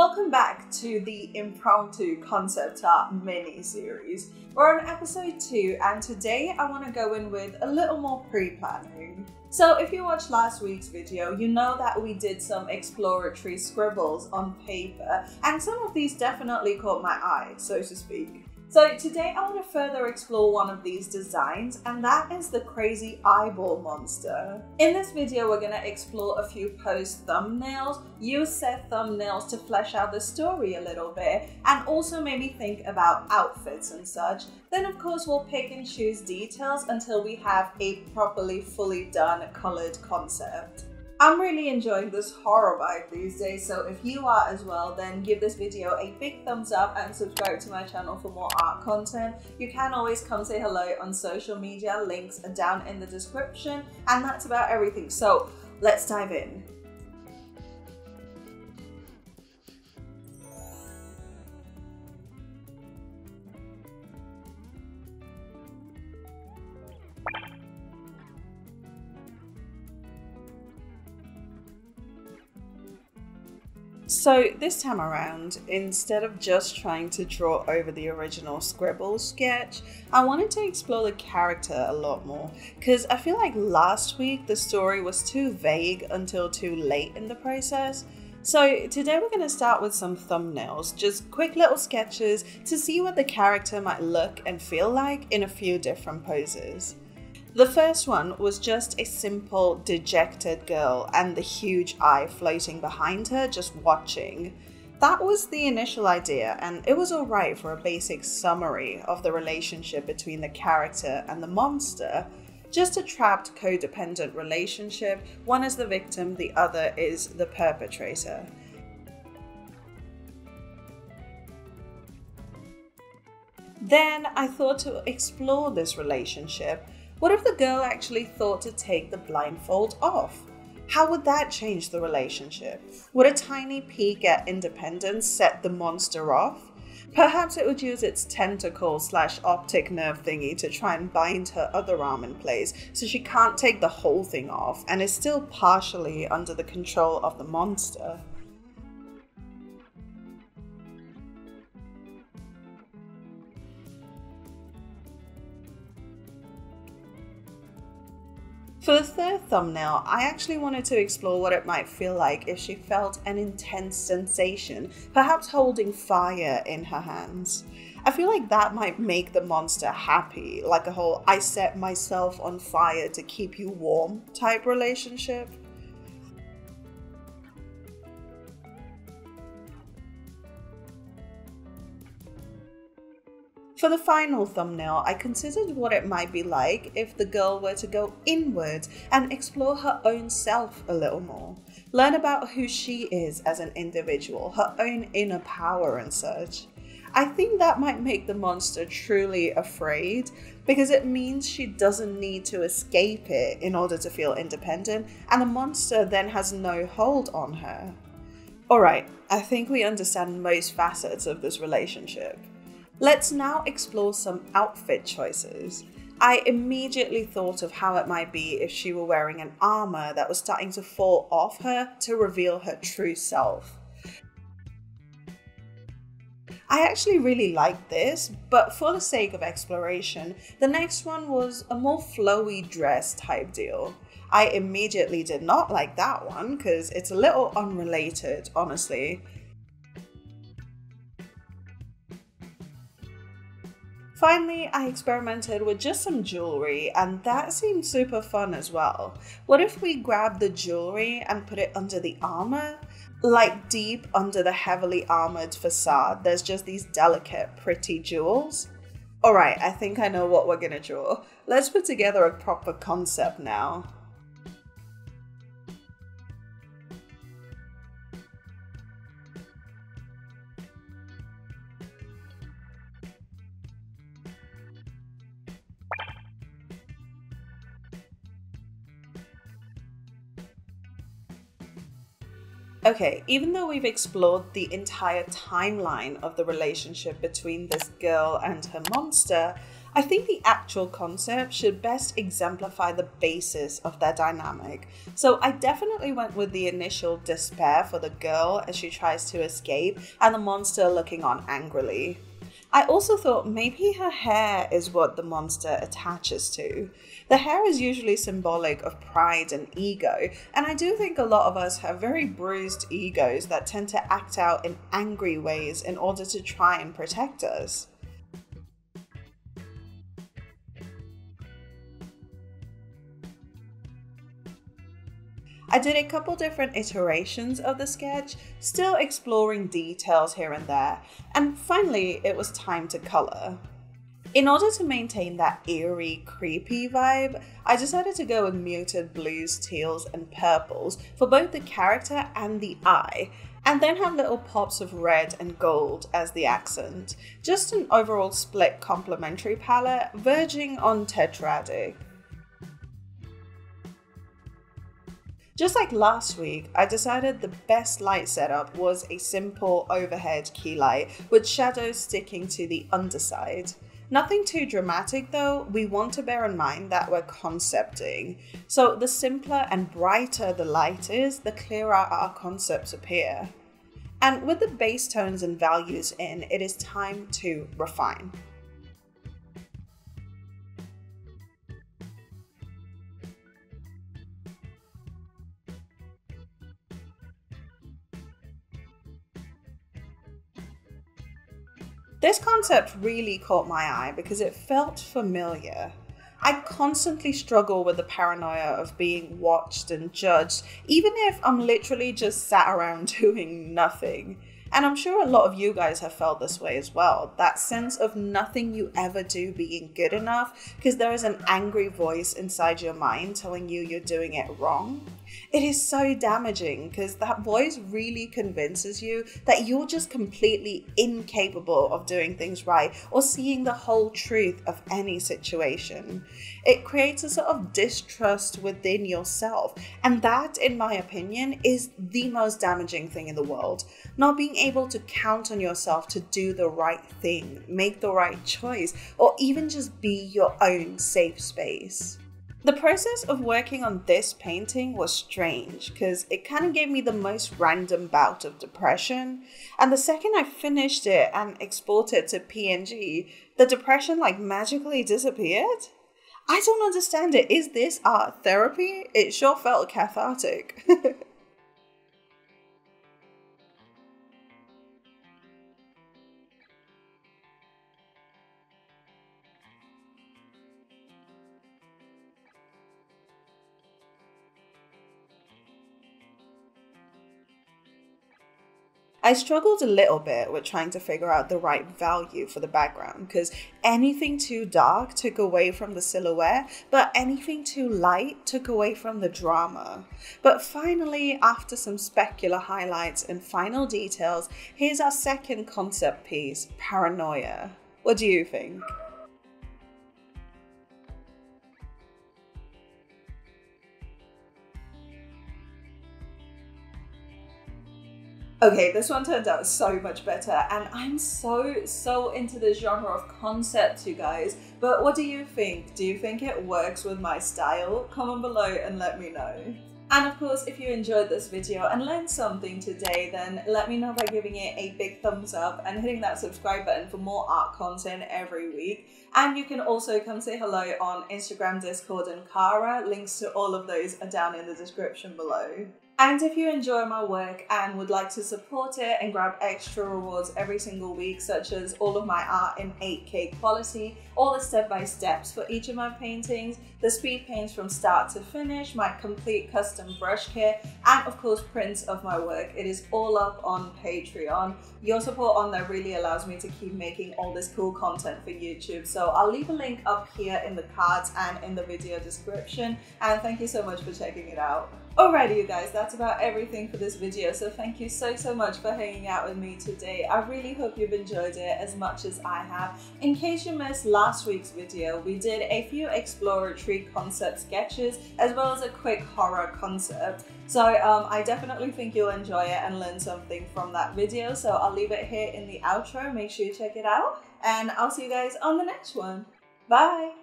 Welcome back to the impromptu concept art mini series. We're on episode 2, and today I want to go in with a little more pre planning. So, if you watched last week's video, you know that we did some exploratory scribbles on paper, and some of these definitely caught my eye, so to speak. So today I want to further explore one of these designs and that is the crazy eyeball monster. In this video we're going to explore a few post thumbnails, use said thumbnails to flesh out the story a little bit and also maybe think about outfits and such. Then of course we'll pick and choose details until we have a properly fully done coloured concept. I'm really enjoying this horror vibe these days, so if you are as well, then give this video a big thumbs up and subscribe to my channel for more art content. You can always come say hello on social media, links are down in the description, and that's about everything. So let's dive in. So this time around, instead of just trying to draw over the original scribble sketch, I wanted to explore the character a lot more because I feel like last week the story was too vague until too late in the process. So today we're going to start with some thumbnails, just quick little sketches to see what the character might look and feel like in a few different poses. The first one was just a simple, dejected girl and the huge eye floating behind her, just watching. That was the initial idea, and it was alright for a basic summary of the relationship between the character and the monster. Just a trapped codependent relationship, one is the victim, the other is the perpetrator. Then I thought to explore this relationship what if the girl actually thought to take the blindfold off? How would that change the relationship? Would a tiny peek at independence set the monster off? Perhaps it would use its tentacle slash optic nerve thingy to try and bind her other arm in place so she can't take the whole thing off and is still partially under the control of the monster. For the third thumbnail, I actually wanted to explore what it might feel like if she felt an intense sensation, perhaps holding fire in her hands. I feel like that might make the monster happy, like a whole I set myself on fire to keep you warm type relationship. For the final thumbnail, I considered what it might be like if the girl were to go inward and explore her own self a little more. Learn about who she is as an individual, her own inner power and such. I think that might make the monster truly afraid because it means she doesn't need to escape it in order to feel independent, and the monster then has no hold on her. Alright, I think we understand most facets of this relationship. Let's now explore some outfit choices. I immediately thought of how it might be if she were wearing an armor that was starting to fall off her to reveal her true self. I actually really liked this, but for the sake of exploration, the next one was a more flowy dress type deal. I immediately did not like that one because it's a little unrelated, honestly. Finally, I experimented with just some jewelry and that seemed super fun as well. What if we grab the jewelry and put it under the armor? Like deep under the heavily armored facade, there's just these delicate, pretty jewels. Alright, I think I know what we're gonna draw. Let's put together a proper concept now. Okay, even though we've explored the entire timeline of the relationship between this girl and her monster, I think the actual concept should best exemplify the basis of their dynamic. So I definitely went with the initial despair for the girl as she tries to escape and the monster looking on angrily. I also thought maybe her hair is what the monster attaches to. The hair is usually symbolic of pride and ego, and I do think a lot of us have very bruised egos that tend to act out in angry ways in order to try and protect us. I did a couple different iterations of the sketch, still exploring details here and there, and finally it was time to colour. In order to maintain that eerie, creepy vibe, I decided to go with muted blues, teals, and purples for both the character and the eye, and then have little pops of red and gold as the accent. Just an overall split complementary palette, verging on tetradic. Just like last week, I decided the best light setup was a simple overhead key light with shadows sticking to the underside. Nothing too dramatic though, we want to bear in mind that we're concepting. So the simpler and brighter the light is, the clearer our concepts appear. And with the base tones and values in, it is time to refine. This concept really caught my eye because it felt familiar. I constantly struggle with the paranoia of being watched and judged, even if I'm literally just sat around doing nothing. And I'm sure a lot of you guys have felt this way as well. That sense of nothing you ever do being good enough because there is an angry voice inside your mind telling you you're doing it wrong. It is so damaging because that voice really convinces you that you're just completely incapable of doing things right or seeing the whole truth of any situation. It creates a sort of distrust within yourself, and that, in my opinion, is the most damaging thing in the world. Not being able to count on yourself to do the right thing, make the right choice, or even just be your own safe space. The process of working on this painting was strange because it kind of gave me the most random bout of depression. And the second I finished it and exported to PNG, the depression like magically disappeared. I don't understand it. Is this art therapy? It sure felt cathartic. I struggled a little bit with trying to figure out the right value for the background because anything too dark took away from the silhouette, but anything too light took away from the drama. But finally, after some specular highlights and final details, here's our second concept piece Paranoia. What do you think? Okay, this one turned out so much better, and I'm so, so into this genre of concepts, you guys. But what do you think? Do you think it works with my style? Comment below and let me know. And of course, if you enjoyed this video and learned something today, then let me know by giving it a big thumbs up and hitting that subscribe button for more art content every week. And you can also come say hello on Instagram, Discord, and Cara. Links to all of those are down in the description below. And if you enjoy my work and would like to support it and grab extra rewards every single week, such as all of my art in 8K quality, all the step-by-steps for each of my paintings, the speed paints from start to finish, my complete custom brush kit, and of course prints of my work, it is all up on Patreon. Your support on there really allows me to keep making all this cool content for YouTube. So I'll leave a link up here in the cards and in the video description. And thank you so much for checking it out. Alrighty, you guys, that's about everything for this video. So thank you so, so much for hanging out with me today. I really hope you've enjoyed it as much as I have. In case you missed last week's video, we did a few exploratory concept sketches as well as a quick horror concept. So um, I definitely think you'll enjoy it and learn something from that video. So I'll leave it here in the outro. Make sure you check it out and I'll see you guys on the next one. Bye!